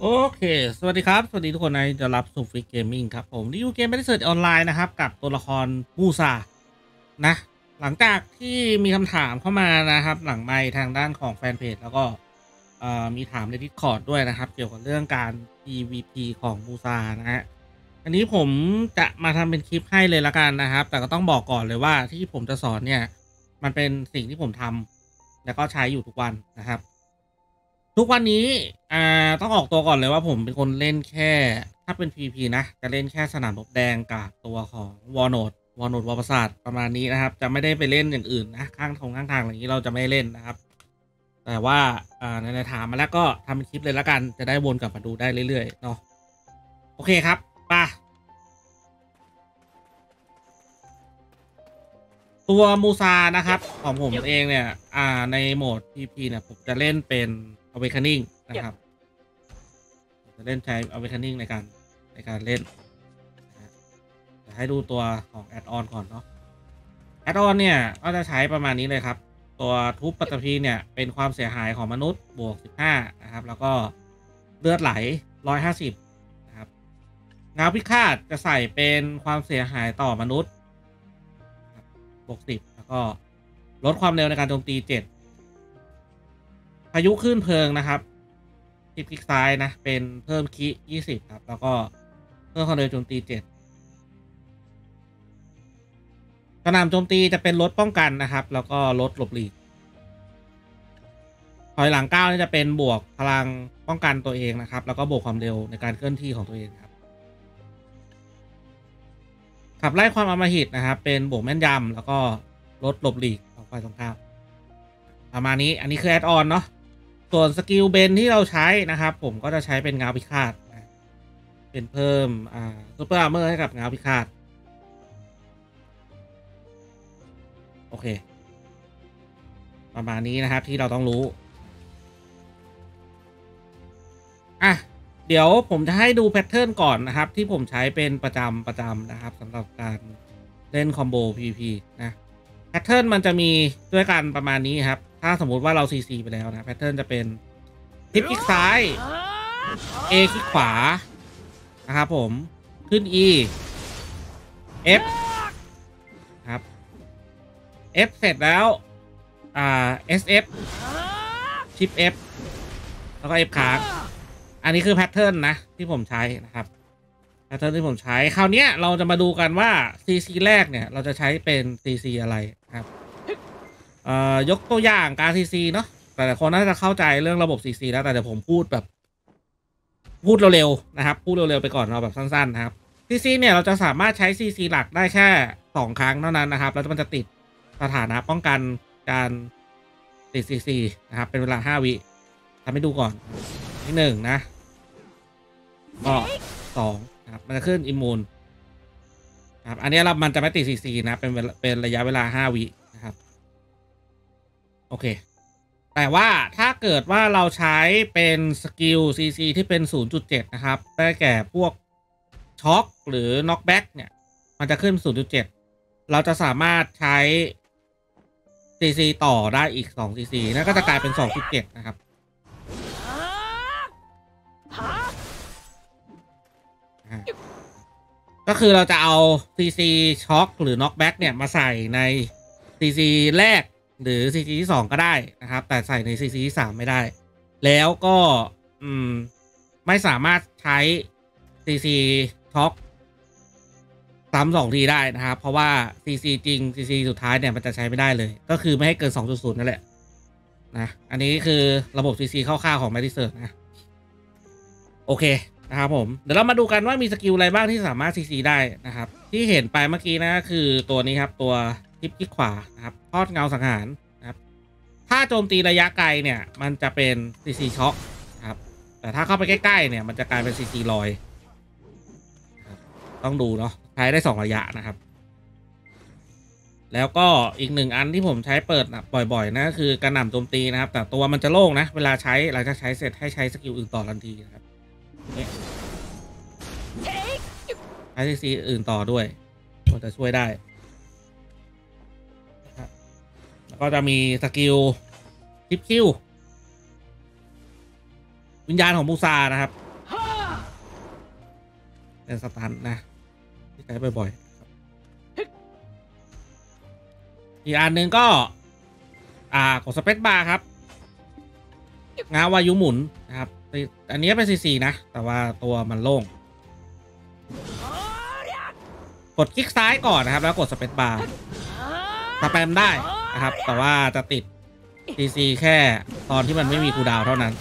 โอเค สวัสดีครับ สวัสดีทุกคนยินดีต้อนรับสู่ฟิกเกมมิ่งครับผมรีวิวเกม Black Desert Online นะครับ กับตัวละครมูซานะ หลังจากที่มีคำถามเข้ามานะครับ หลังไมค์ทางด้านของแฟนเพจ แล้วก็มีถามใน Discord ด้วยนะครับ เกี่ยวกับเรื่องการ PVP ของมูซานะฮะอันนี้ผมจะมาทำเป็นคลิปให้เลยละกันนะครับ แต่ก็ต้องบอกก่อนเลยว่าที่ผมจะสอนเนี่ย มันเป็นสิ่งที่ผมทำแล้วก็ใช้อยู่ทุกวันนะครับ ทุกวันนี้อ่าต้องออกตัวก่อนเลยว่าผมเป็นคนเล่นแค่ ถ้าเป็น PP นะ จะเล่นแค่สนามรบแดงกับตัวของวอร์โนดวอร์โนดวอร์ประสาทประมาณนี้นะครับ จะไม่ได้ไปเล่นอย่างอื่นนะข้างทงข้างทางอะไรอย่างนี้เราจะไม่เล่นนะครับ แต่ว่าอ่าในถามมาแล้วก็ทำเป็นคลิปเลยละกันจะได้วนกลับมาดูได้เรื่อยๆเนาะโอเคครับไป่ะตัวมูซานะครับ ของผมเองเนี่ย อ่าในโหมด PP เนี่ยผมจะเล่นเป็น Awakening นะครับผมจะเล่นใช้ Awakening ในการในการเล่นนะฮะจะให้ดูตัวของ Add-on ก่อนเนาะ Add-on เนี่ยก็จะใช้ประมาณนี้เลยครับ ตัวทุบปัตตภีเนี่ยเป็นความเสียหายของมนุษย์บวก 15 นะครับ แล้วก็เลือดไหล 150 นะครับเงาพิฆาตจะใส่เป็นความเสียหายต่อมนุษย์บวกสิบแล้วก็ลดความเร็วในการโจมตีเจ็ด พายุคลื่นเพลิงนะครับทิศคลิกซ้ายนะ เป็นเพิ่มคิยี่สิบครับ แล้วก็เพิ่มความเร็วโจมตีเจ็ดสนามโจมตีจะเป็นลดป้องกันนะครับ แล้วก็ลดหลบหลีกถอยหลังเก้านี่จะเป็นบวกพลังป้องกันตัวเองนะครับ แล้วก็บวกความเร็วในการเคลื่อนที่ของตัวเองครับ ขับไล่ความอำมหิตนะครับ เป็นบวกแม่นยำแล้วก็ลดหลบหลีกของฝ่ายตรงข้ามประมาณนี้อันนี้คือ add-on เนาะ ส่วน skill เบนที่เราใช้นะครับ ผมก็จะใช้เป็นเงาพิฆาตเป็นเพิ่มอ่า super armor ให้กับเงาพิฆาต โอเค ประมาณนี้นะครับที่เราต้องรู้ อะ เดี๋ยวผมจะให้ดู pattern ก่อนนะครับ ที่ผมใช้เป็นประจำประจำนะครับสำหรับการเล่น combo PVP นะ pattern มันจะมีด้วยกันประมาณนี้ครับ ถ้าสมมุติว่าเรา CC ไปแล้วนะ pattern จะเป็น Shift คลิกซ้าย A คลิกขวา นะครับผมขึ้น E F ครับ F เสร็จแล้ว อ่า SF ชิป F แล้วก็ F ค้างอันนี้คือแพทเทิร์นนะที่ผมใช้นะครับแพทเทิร์นที่ผมใช้ คราวนี้เราจะมาดูกันว่า CC แรกเนี่ย เราจะใช้เป็น CC อะไร เอ่อยกตัวอย่างการ CC เนาะแต่ละคนน่าจะเข้าใจเรื่องระบบ CC แล้วแต่เดี๋ยวผมพูดแบบ พูดเร็วๆนะครับ พูดเร็วๆไปก่อนเราแบบสั้นๆนะครับ CC เนี่ยเราจะสามารถใช้ CC หลักได้แค่สองครั้งเท่านั้นนะครับ แล้วมันจะติดสถานะป้องกันการติด CC นะครับ เป็นเวลาห้าวิทำให้ดูก่อนที่หนึ่งนะก็สองครับมันจะขึ้นอิมมูนครับอันนี้เรามันจะไม่ติดซีซีนะเป็นเป็นระยะเวลาห้าวินะครับ โอเค แต่ว่าถ้าเกิดว่าเราใช้เป็น skill CC ที่เป็น 0.7 นะครับ ได้แก่พวกช็อคหรือ knockback เนี่ย มันจะขึ้น 0.7 เราจะสามารถใช้ซีซีต่อได้อีก2ซีซีนั่นก็จะกลายเป็น 2.7 นะครับก็คือเราจะเอา CC ช็อคหรือ knockback เนี่ย มาใส่ใน CC แรก หรือ CC ที่2ก็ได้นะครับ แต่ใส่ใน CC ที่3ไม่ได้ แล้วก็อืมไม่สามารถใช้ CC ช็อคซ้ำสองทีได้นะครับ เพราะว่า CC จริง CC สุดท้ายเนี่ยมันจะใช้ไม่ได้เลย ก็คือไม่ให้เกิน 2.0 นั่นแหละนะอันนี้คือระบบ CC คร่าวๆของ m a d i s e r นะ โอเคนะครับผม เดี๋ยวเรามาดูกันว่ามีสกิลอะไรบ้างที่สามารถ CC ได้นะครับ ที่เห็นไปเมื่อกี้นะคือตัวนี้ครับ ตัวทิปคลิกขวานะครับทอดเงาสังหาร ถ้าโจมตีระยะไกลเนี่ย มันจะเป็น CC ช็อคครับ แต่ถ้าเข้าไปใกล้ๆเนี่ย มันจะกลายเป็น CC ลอย ต้องดูเนาะใช้ได้สองระยะนะครับ แล้วก็อีกหนึ่งอันที่ผมใช้เปิดบ่อยๆนะก็คือกระหน่ำโจมตีนะครับ แต่ตัวมันจะโล่งนะ เวลาใช้หลังจากใช้เสร็จให้ใช้สกิลอื่นต่อทันทีนะครับเนี่ยใช้ซีซีอื่นต่อด้วยก็จะช่วยได้แล้วก็จะมีสกิล ทิปคิว วิญญาณของมูซานะครับ เป็นสตันนะ ที่ใช้บ่อยๆ อีกอันหนึ่งก็ อ่ากดสเปซบาร์ครับง้าววายุหมุนนะครับ อันนี้เป็นซีซีนะ แต่ว่าตัวมันโล่ง กดคลิกซ้ายก่อนนะครับ แล้วกด spacebar spam ได้นะครับ แต่ว่าจะติด ซีซีแค่ตอนที่มันไม่มี cooldown เท่านั้น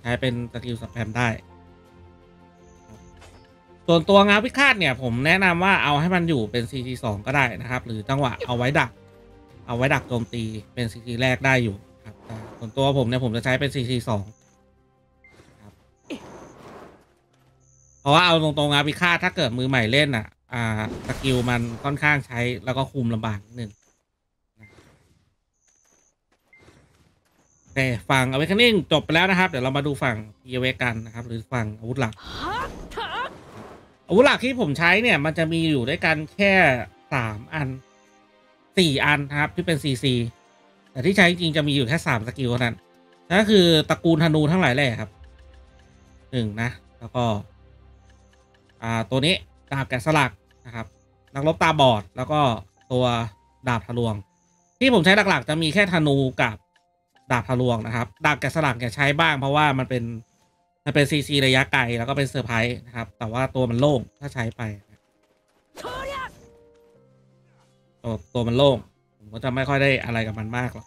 ใช้เป็น skill spam ได้ ส่วนตัวเงาพิฆาตเนี่ย ผมแนะนำว่าเอาให้มันอยู่เป็น CT2 ก็ได้นะครับ หรือจังหวะเอาไว้ดัก เอาไว้ดักโจมตีเป็น CT แรกได้อยู่ครับส่วนตัวผมเนี่ยผมจะใช้เป็น CT2 ครับเพราะว่าเอาตรงๆงาพิฆาตถ้าเกิดมือใหม่เล่นอะ อ่าสกิลมันค่อนข้างใช้แล้วก็คุมลำบากนิดนึงโอเคฝั่ง Awakening จบไปแล้วนะครับ เดี๋ยวเรามาดูฝั่ง p a w กันนะครับ หรือฝั่งอาวุธหลัก อาวุธหลักที่ผมใช้เนี่ย มันจะมีอยู่ด้วยกันแค่สามอันสี่อันนะครับ ที่เป็น CC แต่ที่ใช้จริงจะมีอยู่แค่สาม skill เท่านั้นนั่นก็คือตระกูลธนูทั้งหลายแหล่ครับหนึ่งนะ แล้วก็ อ่าตัวนี้ดาบแกะสลัก นะครับ นักรบตาบอดแล้วก็ตัวดาบทะลวง ที่ผมใช้หลักๆ จะมีแค่ธนูกับดาบทะลวงนะครับ ดาบแกะสลักเนี่ยใช้บ้างเพราะว่ามันเป็นมันเป็นซีซีระยะไกลแล้วก็เป็นเซอร์ไพรส์นะครับ แต่ว่าตัวมันโล่งถ้าใช้ไปตัวตัวมันโล่งผมก็จะไม่ค่อยได้อะไรกับมันมากหรอก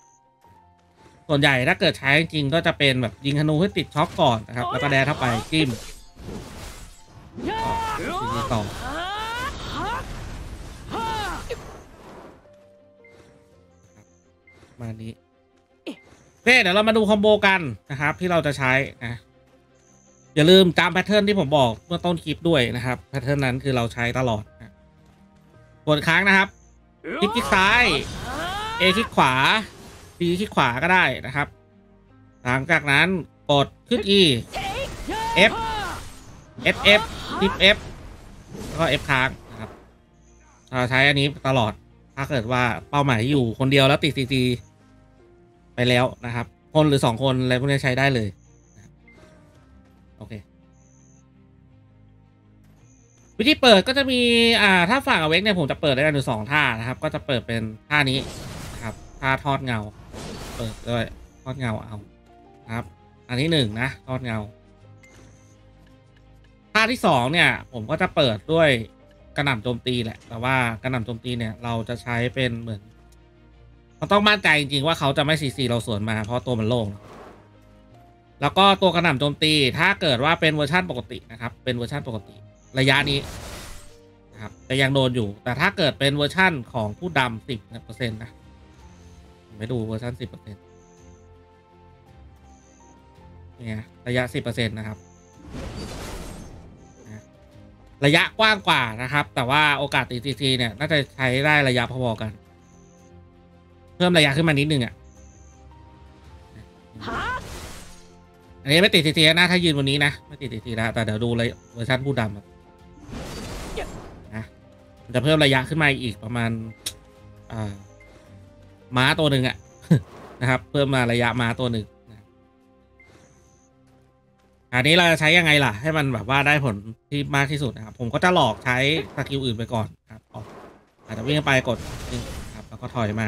ส่วนใหญ่ถ้าเกิดใช้จริงๆก็จะเป็นแบบยิงธนูให้ติดช็อคก่อนนะครับ แล้วก็ dash เข้าไปจิ้มก็ซีซีต่อ ประมาณนี้โอเคเดี๋ยวเรามาดู combo กันนะครับ ที่เราจะใช้นะอย่าลืมจำ pattern ที่ผมบอกเมื่อต้นคลิปด้วยนะครับ pattern นั้นคือเราใช้ตลอดนะกดค้างนะครับคลิกคลิกซ้าย A คลิกขวา B คลิกขวาก็ได้นะครับหลังจากนั้นกดขึ้น E F S F คลิก F แล้วก็ F ค้างนะครับเราใช้อันนี้ตลอด ถ้าเกิดว่าเป้าหมายอยู่คนเดียวแล้วติดซีจีไปแล้วนะครับ คนหรือสองคนอะไรพวกนี้ใช้ได้เลยโอเค วิธีเปิดก็จะมีอ่าถ้าฝั่งอเวกเนี่ยผมจะเปิดได้กันอยู่สองท่านะครับ ก็จะเปิดเป็นท่านี้นะครับท่าทอดเงา เปิดด้วยทอดเงาเอาครับ อันที่หนึ่งนะทอดเงาท่าที่สองเนี่ย ผมก็จะเปิดด้วย กระหน่ำโจมตีแหละ แต่ว่ากระหน่ำโจมตีเนี่ยเราจะใช้เป็นเหมือนเราต้องมั่นใจจริงๆว่าเขาจะไม่ซีซีเราสวนมาเพราะตัวมันโล่ง แล้วก็ตัวกระหน่ำโจมตีถ้าเกิดว่าเป็นเวอร์ชันปกตินะครับ เป็นเวอร์ชันปกติ ระยะนี้นะครับจะยังโดนอยู่ แต่ถ้าเกิดเป็นเวอร์ชั่นของผู้ดำสิบเปอร์เซ็นต์นะไม่ดูเวอร์ชันสิบเปอร์เซ็นต์เนี่ยระยะสิบเปอร์เซ็นต์นะครับ ระยะกว้างกว่านะครับ แต่ว่าโอกาสติดทีทีเนี่ย น่าจะใช้ได้ระยะพอๆกัน เพิ่มระยะขึ้นมานิดนึงอะอันนี้ไม่ติดทีทีนะถ้ายืนบนนี้นะ ไม่ติดทีทีแล้วแต่เดี๋ยวดูเลยเวอร์ชันผู้ดำนะจะเพิ่มระยะขึ้นมาอีกประมาณอ่าม้าตัวหนึ่งอะนะครับ เพิ่มมาระยะม้าตัวหนึ่ง อันนี้เราจะใช้ยังไงล่ะ ให้มันแบบว่าได้ผลที่มากที่สุดนะครับ ผมก็จะหลอกใช้สกิลอื่นไปก่อนครับอออาจจะวิ่งไปกดครับ แล้วก็ถอยมากระห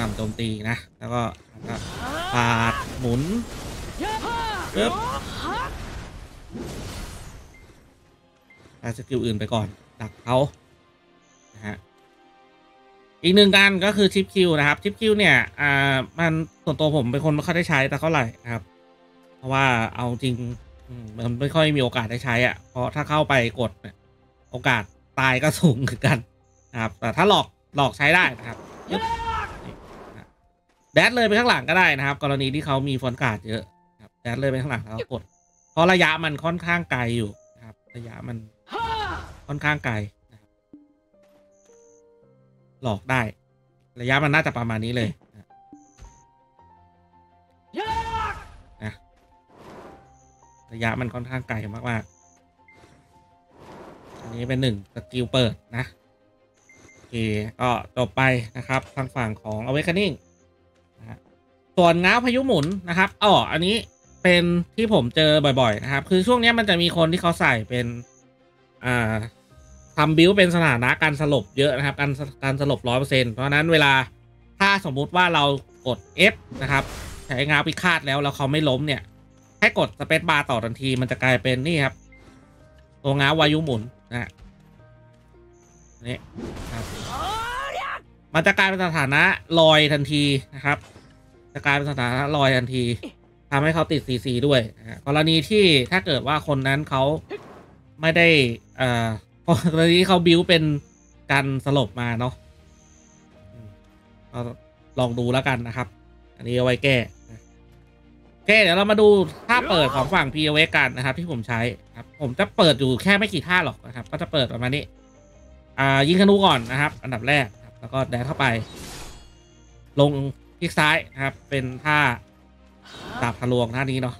น่ำโจมตีนะแล้วก็แล้วก็ปาดหมุนปึ๊บใช้สกิลอื่นไปก่อนดักเขานะฮะอีกหนึ่งการก็คือ shift Q นะครับ shift Q เนี่ยอ่ามันส่วนตัวผมเป็นคนไม่ค่อยได้ใช้แต่เท่าไหร่นะครับ เพราะว่าเอาจริงอืมมันไม่ค่อยมีโอกาสได้ใช้อะ่ะ เพราะถ้าเข้าไปกดเนี่ยโอกาสตายก็สูงเหมือนกันนะครับ แต่ถ้าหลอกหลอกใช้ได้นะครับยึบนี่นะแดดเลยไปข้างหลังก็ได้นะครับ กรณีที่เขามีฟอนต์การ์ดเยอะนะครับแดดเลยไปข้างหลังแล้วก็กด เพราะระยะมันค่อนข้างไกลอยู่นะครับ ระยะมันค่อนข้างไกลนะครับหลอกได้ ระยะมันน่าจะประมาณนี้เลย ระยะมันค่อนข้างไกลมากๆ อันนี้เป็นหนึ่งสกิลเปิดนะ โอเค ก็จบไปนะครับ ทางฝั่งของ Awakening นะส่วนง้าวพายุหมุนนะครับอ๋ออันนี้เป็นที่ผมเจอบ่อย ๆ นะครับ คือช่วงนี้มันจะมีคนที่เขาใส่เป็น อ่าทำบิวเป็นสถานะการสลบเยอะนะครับ การการสลบร้อยเปอร์เซ็นต์เพราะนั้นเวลาถ้าสมมุติว่าเรากด F นะครับ ใช้ง้าวพิฆาตแล้วแล้วเขาไม่ล้มเนี่ย ให้กด spacebar ต่อทันทีมันจะกลายเป็นนี่ครับ ตัวง้าววายุหมุนนะฮะนี่ครับมันจะกลายเป็นสถานะลอยทันทีนะครับ จะกลายเป็นสถานะลอยทันทีทำให้เขาติดซีซีด้วยนะกรณีที่ถ้าเกิดว่าคนนั้นเขาไม่ได้เอ่อกรณีที่เขาบิวเป็นการสลบมาเนาะลองดูแล้วกันนะครับ อันนี้เอาไว้แก้ เคเดี๋ยวเรามาดูท่าเปิดของฝั่ง p ี o กันนะครับ ที่ผมใช้ครับ ผมจะเปิดอยู่แค่ไม่กี่ท่าหรอกนะครับ ก็จะเปิดประมาณนี้ อ่า ยิงธนูก่อนนะครับ อันดับแรกครับแล้วก็แดนเข้าไป ลงคลิกซ้ายนะครับ เป็นท่าดาบทะลวงท่านี้เนาะ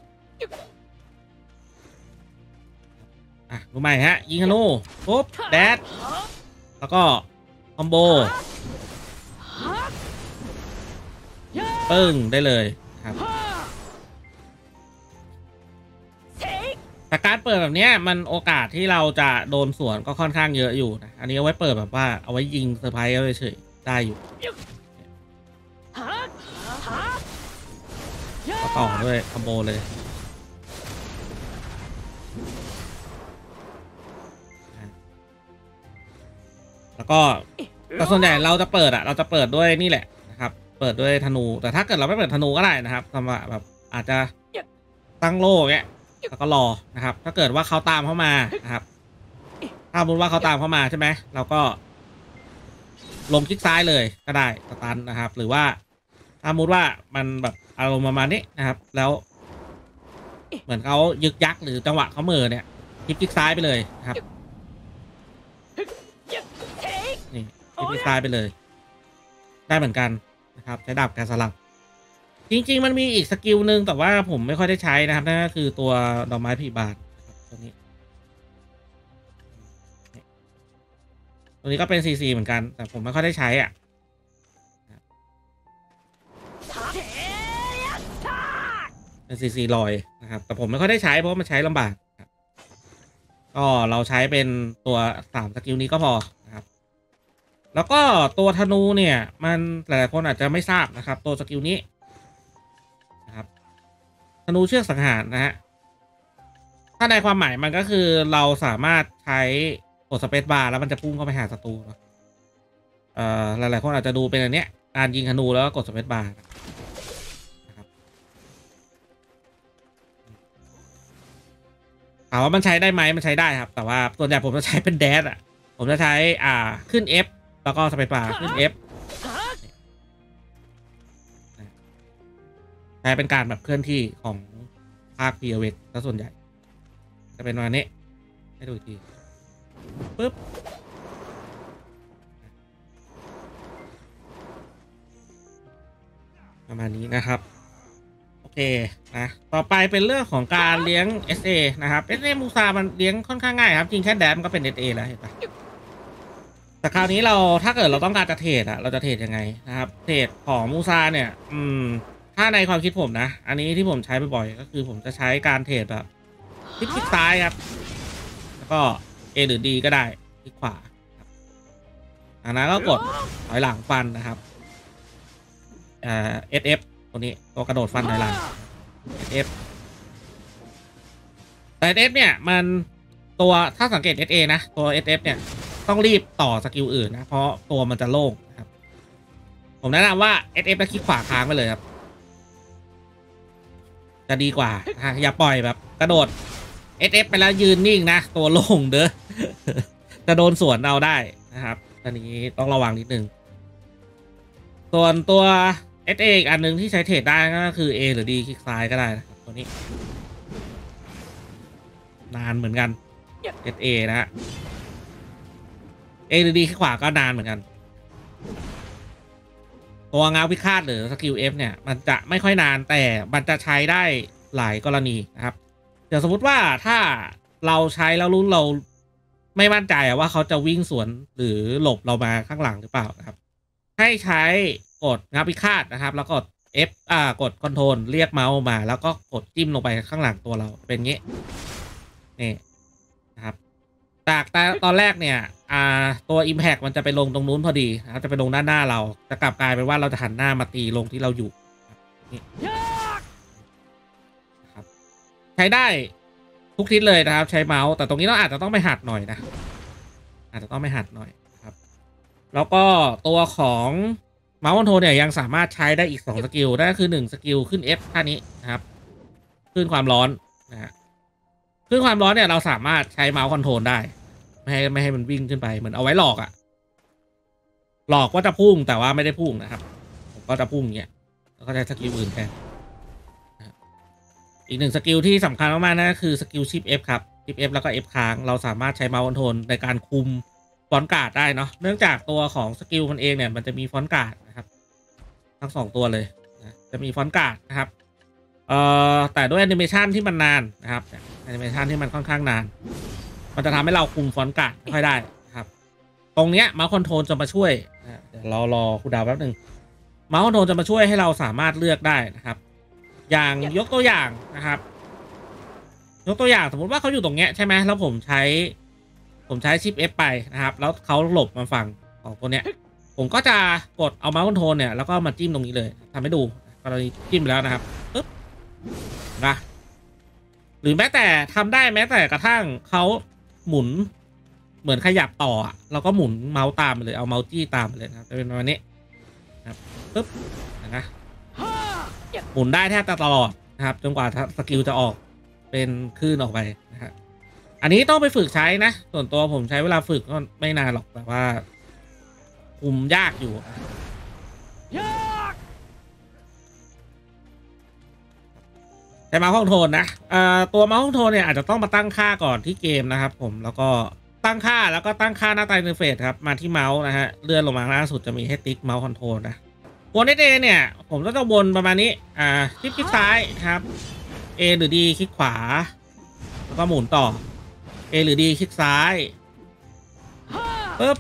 อะรู้ไหมฮะ ยิงธนูปุ๊บ dash แล้วก็คอมโบปึ้งได้เลยครับ แต่การเปิดแบบนี้มันโอกาสที่เราจะโดนสวนก็ค่อนข้างเยอะอยู่นะ อันนี้เอาไว้เปิดแบบว่าเอาไว้ยิงเซอร์ไพรส์เอาเฉยๆได้อยู่ต่อด้วยคอมโบเลยแล้วก็แต่ส่วนใหญ่เราจะเปิดอะเราจะเปิดด้วยนี่แหละนะครับ เปิดด้วยธนู แต่ถ้าเกิดเราไม่เปิดธนูก็ได้นะครับสำหรับแบบอาจจะตั้งโล่เงี้ย แล้วก็รอนะครับ ถ้าเกิดว่าเขาตามเข้ามานะครับ ถ้าสมมติว่าเขาตามเข้ามาใช่ไหมเราก็ ลงคลิกซ้ายเลยก็ได้สตันนะครับ หรือว่าถ้าสมมติว่ามันแบบอารมณ์ประมาณนี้นะครับ แล้ว เหมือนเขายึกยักหรือจังหวะเขาเมือเนี่ยคลิกคลิกซ้ายไปเลยนะครับนี่คลิกคลิกซ้ายไปเลย ได้เหมือนกันนะครับ ใช้ดาบการสลับ จริง ๆ มันมีอีกสกิลหนึ่งแต่ว่าผมไม่ค่อยได้ใช้นะครับนั่นก็คือตัวดอกไม้ผีบาทนะครับตัวนี้ ตัวนี้ก็เป็นซีซีเหมือนกัน แต่ผมไม่ค่อยได้ใช้อะเป็นซีซีลอยนะครับ แต่ผมไม่ค่อยได้ใช้เพราะมันใช้ลำบากก็เราใช้เป็นตัวสามสกิลนี้ก็พอนะครับ แล้วก็ตัวธนูเนี่ย มันหลายๆคนอาจจะไม่ทราบนะครับ ตัวสกิลนี้ ธนูเชือกสังหารนะฮะ ถ้าในความหมายมันก็คือเราสามารถใช้กดสเปซบาร์แล้วมันจะพุ่งเข้าไปหาศัตรูเนาะเอ่อหลายๆคนอาจจะดูเป็นอันเนี้ย การยิงธนูแล้วก็กดสเปซบาร์นะครับถามว่ามันใช้ได้ไหมมันใช้ได้ครับ แต่ว่าส่วนใหญ่ผมจะใช้เป็นแดดอะ ผมจะใช้อ่าขึ้น F แล้วก็สเปซบาร์ขึ้น F ใช้เป็นการแบบเคลื่อนที่ของภาค p ีเอเวกซะส่วนใหญ่ จะเป็นประมาณนี้ ให้ดูอีกทีปึ๊บประมาณนี้นะครับ โอเคนะต่อไปเป็นเรื่องของการเลี้ยง SA นะครับ SA มูซา มันเลี้ยงค่อนข้างง่ายครับ จริงแค่แดมก็เป็น SA แล้วเห็นปะแต่คราวนี้เราถ้าเกิดเราต้องการจะเทรดอะเราจะเทรดยังไงนะครับ เทรดของมูซาเนี่ย อืม ถ้าในความคิดผมนะ อันนี้ที่ผมใช้บ่อยๆก็คือผมจะใช้การเทรดแบบคลิกคลิกซ้ายครับ แล้วก็ A หรือ D ก็ได้คลิกขวาอันนั้นก็กดถอยหลังฟันนะครับเอ่อ SF ตัวนี้ตัวกระโดดฟันถอยหลัง SF แต่ SF เนี่ยมันตัวถ้าสังเกต SA นะ ตัว SF เนี่ยต้องรีบต่อสกิลอื่นนะ เพราะตัวมันจะโล่งครับ ผมแนะนำว่า SF แล้วคลิกขวาค้างไปเลยครับ จะดีกว่านะอย่าปล่อยแบบกระโดด SF ไปแล้วยืนนิ่งนะ ตัวโล่งเด้อจะโดนสวนเอาได้นะครับ อันนี้ต้องระวังนิดนึง ส่วนตัว SA อีกอันหนึ่งที่ใช้เทรดได้ก็คือ A หรือ D คลิกซ้ายก็ได้นะครับตัวนี้ นานเหมือนกัน SA นะฮะ A หรือ D คลิกขวาก็นานเหมือนกัน ตัวง้าวพิฆาตหรือสกิล F เนี่ย มันจะไม่ค่อยนานแต่มันจะใช้ได้หลายกรณีนะครับ เดี๋ยวสมมติว่าถ้าเราใช้แล้วรู้เราไม่มั่นใจว่าเขาจะวิ่งสวนหรือหลบเรามาข้างหลังหรือเปล่านะครับ ให้ใช้กดง้าวพิฆาตนะครับ แล้วก็ F อ่ากด control เรียกเมาส์มา แล้วก็กดจิ้มลงไปข้างหลังตัวเราเป็นงี้นี่นะครับ จากแต่ตอนแรกเนี่ย อ่าตัว Impact มันจะไปลงตรงนู้นพอดีนะครับจะไปลงด้านหน้าเราจะกลับกลายเป็นว่าเราจะหันหน้ามาตีลงที่เราอยู่นี่นะครับใช้ได้ทุกทิศเลยนะครับ ใช้เมาส์แต่ตรงนี้เราอาจจะต้องไปหัดหน่อยนะ อาจจะต้องไปหัดหน่อยครับ แล้วก็ตัวของ mouse control เนี่ยยังสามารถใช้ได้อีก2สกิลนั่นก็คือ1สกิลขึ้น F ท่านี้นะครับขึ้นความร้อนนะฮะขึ้นความร้อนเนี่ยเราสามารถใช้ mouse control ได้ ไม่ให้ไม่ให้มันวิ่งขึ้นไปเหมือนเอาไว้หลอกอะหลอกว่าจะพุ่งแต่ว่าไม่ได้พุ่งนะครับ ผมก็จะพุ่งอย่างเงี้ยแล้วก็ใช้สกิลอื่นแทนอีกหนึ่งสกิลที่สำคัญมากๆนั่นก็คือสกิลชิป F ครับชิป F แล้วก็ F ค้างเราสามารถใช้ mouse control ในการคุม front guard ได้เนาะเนื่องจากตัวของสกิลมันเองเนี่ยมันจะมี front guard นะครับ ทั้งสองตัวเลยนะจะมี front guard นะครับเอ่อแต่ด้วยแอนิเมชันที่มันนานนะครับแอนิเมชันที่มันค่อนข้างนาน มันจะทำให้เราคุม front guard ไม่ค่อยได้นะครับ ตรงเนี้ย mouse control จะมาช่วยนะเดี๋ยวเรารอ cooldown แป๊บหนึ่ง mouse control จะมาช่วยให้เราสามารถเลือกได้นะครับ อย่างยกตัวอย่างนะครับ ยกตัวอย่างสมมติว่าเขาอยู่ตรงเนี้ยใช่ไหมแล้วผมใช้ ผมใช้ชิป F ไปนะครับ แล้วเขาหลบมาฝั่งของตัวเนี้ย ผมก็จะกดเอา mouse control เนี่ยแล้วก็มาจิ้มตรงนี้เลยทำให้ดูกรณีจิ้มไปแล้วนะครับปึ๊บนะหรือแม้แต่ทำได้แม้แต่กระทั่งเขา หมุนเหมือนขยับต่อเราก็หมุนเมาส์ตามไปเลยเอาเมาส์จี้ตามไปเลยนะครับจะเป็นประมาณนี้นะครับปึ๊บนะหมุนได้แทบตลอดนะครับจนกว่าสกิลจะออกเป็นคลื่นออกไปนะครับอันนี้ต้องไปฝึกใช้นะส่วนตัวผมใช้เวลาฝึกก็ไม่นานหรอกแต่ว่าคุมยากอยู่ แต่ mouse control นะตัว mouse control เนี่ยอาจจะต้องมาตั้งค่าก่อนที่เกมนะครับ ผมแล้วก็ตั้งค่าแล้วก็ตั้งค่าหน้าตา interface ครับมาที่เมาส์นะฮะเลื่อนลงมาล่าสุดจะมีให้ติ๊ก mouse control นะวน A เนี่ย ผมก็จะวนประมาณนี้อ่าคลิกคลิกซ้ายครับ A หรือ D คลิกขวา แล้วก็หมุนต่อ A หรือ D คลิกซ้ายปึ๊บ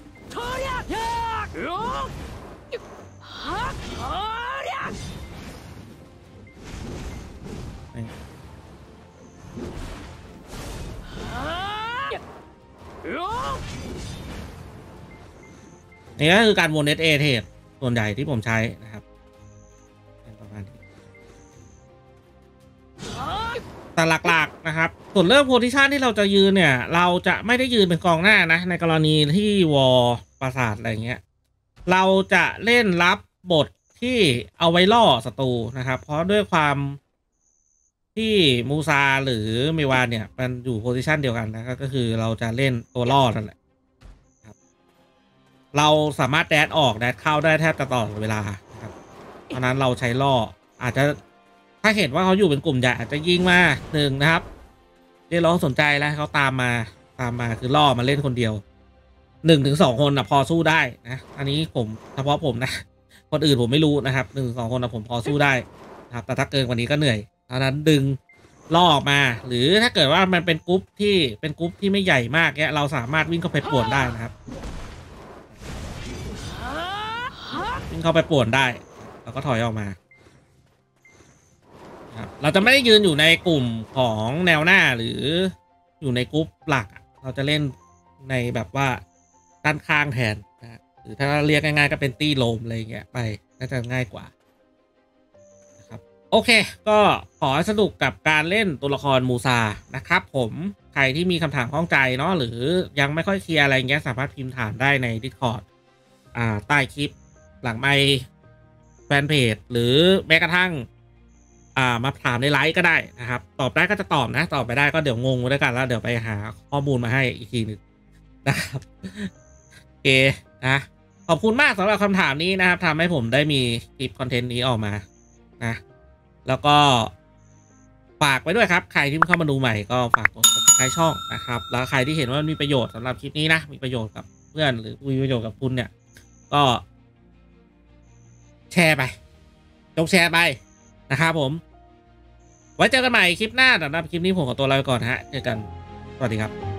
นี่ก็คือการวนเอเอเทสส่วนใหญ่ที่ผมใช้นะครับเป็นประมาณนี้แต่หลักๆนะครับ ส่วนเรื่อง position ที่เราจะยืนเนี่ย เราจะไม่ได้ยืนเป็นกองหน้านะ ในกรณีที่ war ปราสาทอะไรเงี้ย เราจะเล่นรับบทที่เอาไว้ล่อศัตรูนะครับ เพราะด้วยความที่มูซาหรือแมฮวาเนี่ย มันอยู่ position เดียวกันนะก็คือเราจะเล่นตัวล่อนั่นแหละ เราสามารถแดดออกแดดเข้าได้แทบจะตลอดเวลาครับเพราะนั้นเราใช้ล่ออาจจะถ้าเห็นว่าเขาอยู่เป็นกลุ่มใหญ่อาจจะยิงมาหนึ่งนะครับ เรียกร้องสนใจแล้วเขาตามมาตามมาคือล่อมาเล่นคนเดียวหนึ่งถึงสองคนนะพอสู้ได้นะ อันนี้ผมเฉพาะผมนะ คนอื่นผมไม่รู้นะครับหนึ่งสองคนนะผมพอสู้ได้นะครับ แต่ถ้าเกินกว่านี้ก็เหนื่อยเพราะนั้นดึงล่อออกมา หรือถ้าเกิดว่ามันเป็นกรุ๊ปที่เป็นกรุ๊ปที่ไม่ใหญ่มากเนี้ยเราสามารถวิ่งเข้าไปป่วนได้นะครับ เข้าไปป่วนได้แล้วก็ถอยออกมาครับเราจะไม่ได้ยืนอยู่ในกลุ่มของแนวหน้าหรืออยู่ในกรุ๊ปหลัก เราจะเล่นในแบบว่าด้านข้างแทนนะหรือถ้าเรียกง่ายๆก็เป็นตี้โลมอะไรเงี้ยไปน่าจะง่ายกว่านะครับโอเค ก็ขอสนุกกับการเล่นตัวละครมูซานะครับ ผมใครที่มีคำถามข้องใจเนาะหรือยังไม่ค่อยเคลียร์อะไรเงี้ยสามารถพิมพ์ถามได้ใน Discord อ่าใต้คลิป หลังไม่แฟนเพจ หรือแม้กระทั่ง อ่ามาถามในไลฟ์ก็ได้นะครับ ตอบได้ก็จะตอบนะ ตอบไปได้ก็เดี๋ยวงงด้วยกันแล้วเดี๋ยวไปหาข้อมูลมาให้อีกทีหนึ่งนะครับโอเคนะขอบคุณมากสำหรับคำถามนี้นะครับทำให้ผมได้มีคลิปคอนเทนต์นี้ออกมานะแล้วก็ฝากไว้ด้วยครับ ใครที่เพิ่งเข้ามาดูใหม่ก็ฝากกด subscribe ช่องนะครับ แล้วใครที่เห็นว่ามันมีประโยชน์สำหรับคลิปนี้นะ มีประโยชน์กับเพื่อนหรือมีประโยชน์กับคุณเนี่ย ก็ แชร์ไป จงแชร์ไปนะครับผม ไว้เจอกันใหม่คลิปหน้าสำหรับคลิปนี้ผมขอตัวลาไปก่อนฮะ เจอกัน สวัสดีครับ